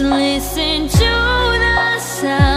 listen to the sound.